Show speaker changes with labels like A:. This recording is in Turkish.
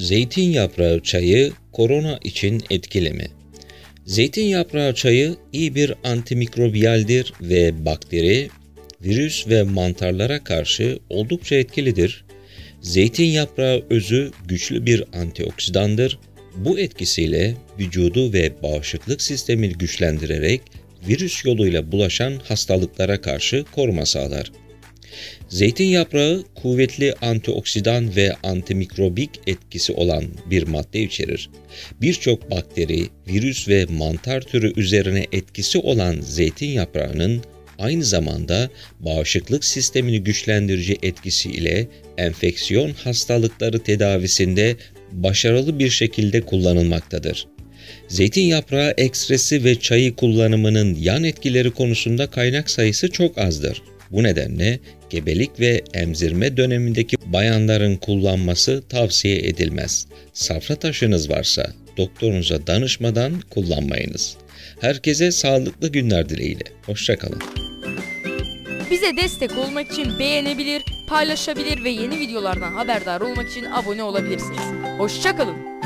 A: Zeytin yaprağı çayı korona için etkili mi? Zeytin yaprağı çayı iyi bir antimikrobiyaldir ve bakteri, virüs ve mantarlara karşı oldukça etkilidir. Zeytin yaprağı özü güçlü bir antioksidandır. Bu etkisiyle vücudu ve bağışıklık sistemini güçlendirerek virüs yoluyla bulaşan hastalıklara karşı koruma sağlar. Zeytin yaprağı kuvvetli antioksidan ve antimikrobik etkisi olan bir madde içerir. Birçok bakteri, virüs ve mantar türü üzerine etkisi olan zeytin yaprağının aynı zamanda bağışıklık sistemini güçlendirici etkisi ile enfeksiyon hastalıkları tedavisinde başarılı bir şekilde kullanılmaktadır. Zeytin yaprağı ekstresi ve çayı kullanımının yan etkileri konusunda kaynak sayısı çok azdır. Bu nedenle gebelik ve emzirme dönemindeki bayanların kullanması tavsiye edilmez. Safra taşınız varsa doktorunuza danışmadan kullanmayınız. Herkese sağlıklı günler dileğiyle. Hoşçakalın.
B: Bize destek olmak için beğenebilir, paylaşabilir ve yeni videolardan haberdar olmak için abone olabilirsiniz. Hoşçakalın.